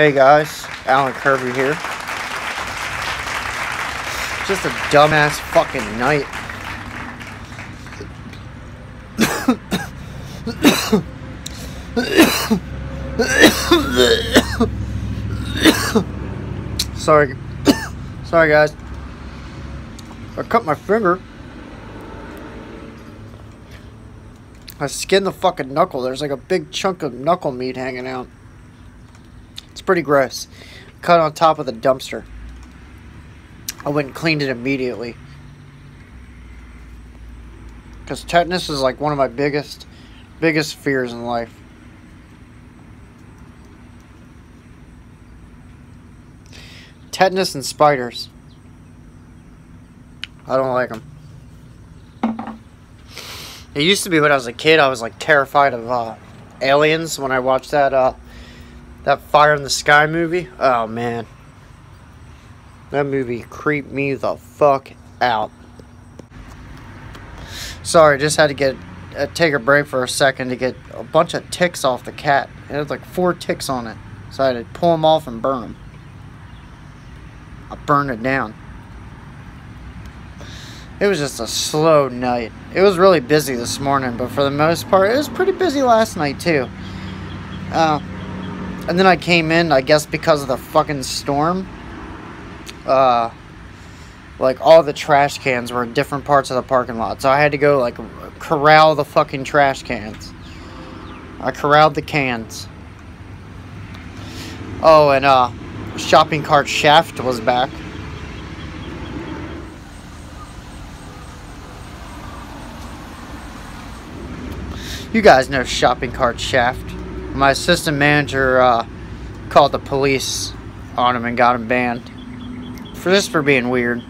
Hey guys, Alan Kirby here. Just a dumbass fucking night. Sorry. Sorry guys. I cut my finger. I skinned the fucking knuckle. There's like a big chunk of knuckle meat hanging out. It's pretty gross. Cut on top of the dumpster. I went and cleaned it immediately. Because tetanus is like one of my biggest, biggest fears in life. Tetanus and spiders. I don't like them. It used to be when I was a kid, I was like terrified of uh, aliens when I watched that uh, that Fire in the Sky movie. Oh man, that movie creeped me the fuck out. Sorry, just had to get uh, take a break for a second to get a bunch of ticks off the cat. It had like four ticks on it, so I had to pull them off and burn them. I burned it down. It was just a slow night. It was really busy this morning, but for the most part, it was pretty busy last night too. Uh, and then I came in, I guess because of the fucking storm. Uh, like all the trash cans were in different parts of the parking lot, so I had to go like corral the fucking trash cans. I corralled the cans. Oh, and uh, shopping cart shaft was back. You guys know shopping cart shaft. My assistant manager uh, called the police on him and got him banned. For this for being weird.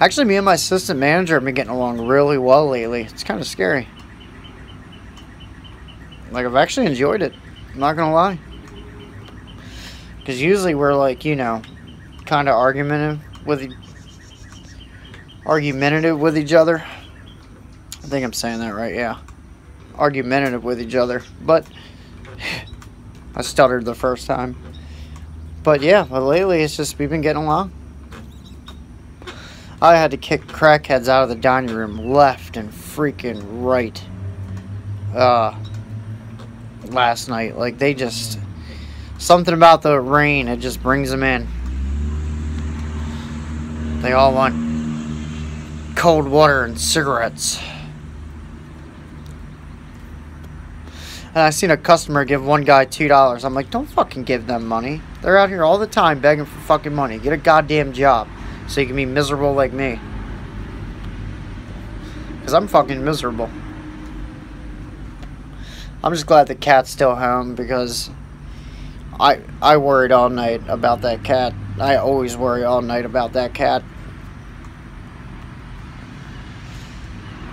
Actually, me and my assistant manager have been getting along really well lately. It's kind of scary. Like, I've actually enjoyed it. I'm not gonna lie. Because usually we're like, you know, kind of argumentative with, argumentative with each other. I think I'm saying that right, yeah. Argumentative with each other, but I stuttered the first time. But yeah, but lately it's just we've been getting along. I had to kick crackheads out of the dining room left and freaking right. Uh, last night, like they just something about the rain, it just brings them in. They all want cold water and cigarettes. And I seen a customer give one guy two dollars. I'm like, don't fucking give them money. They're out here all the time begging for fucking money. Get a goddamn job so you can be miserable like me. Cause I'm fucking miserable. I'm just glad the cat's still home because I I worried all night about that cat. I always worry all night about that cat.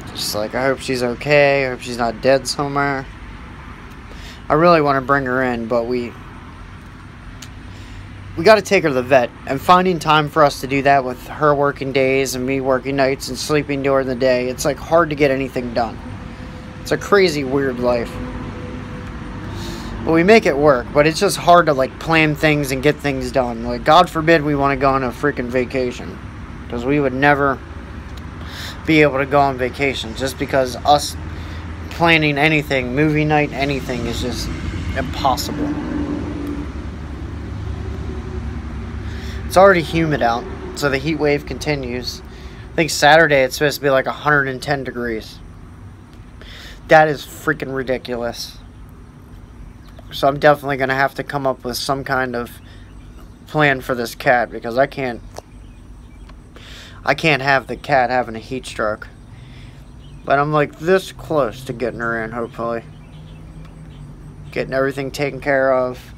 Just like I hope she's okay. I hope she's not dead somewhere. I really want to bring her in, but we we got to take her to the vet. And finding time for us to do that with her working days and me working nights and sleeping during the day, it's like hard to get anything done. It's a crazy, weird life. But we make it work, but it's just hard to like plan things and get things done. Like, God forbid we want to go on a freaking vacation. Because we would never be able to go on vacation just because us planning anything, movie night, anything is just impossible. It's already humid out, so the heat wave continues. I think Saturday it's supposed to be like 110 degrees. That is freaking ridiculous. So I'm definitely going to have to come up with some kind of plan for this cat because I can't I can't have the cat having a heat stroke. But I'm like this close to getting her in, hopefully. Getting everything taken care of.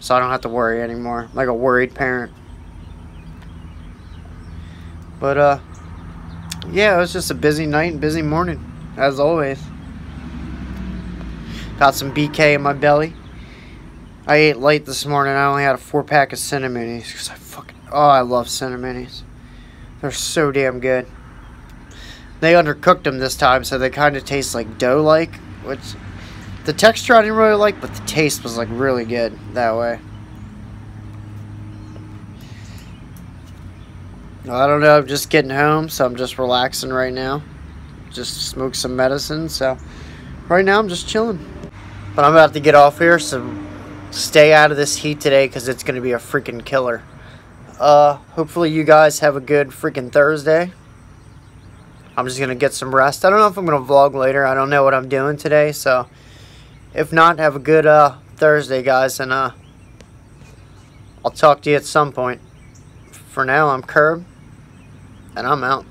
So I don't have to worry anymore. Like a worried parent. But, uh, yeah, it was just a busy night and busy morning, as always. Got some BK in my belly. I ate late this morning. I only had a four pack of Cini Minis because I fucking, oh, I love Cini Minis. They're so damn good. They undercooked them this time, so they kind of taste like dough-like, which The texture I didn't really like, but the taste was like really good that way. I don't know, I'm just getting home, so I'm just relaxing right now. Just smoke some medicine, so right now I'm just chilling. But I'm about to get off here, so stay out of this heat today because it's going to be a freaking killer. Uh, hopefully you guys have a good freaking Thursday. I'm just going to get some rest. I don't know if I'm going to vlog later. I don't know what I'm doing today, so if not, have a good uh, Thursday, guys, and uh, I'll talk to you at some point. For now, I'm Curb and I'm out.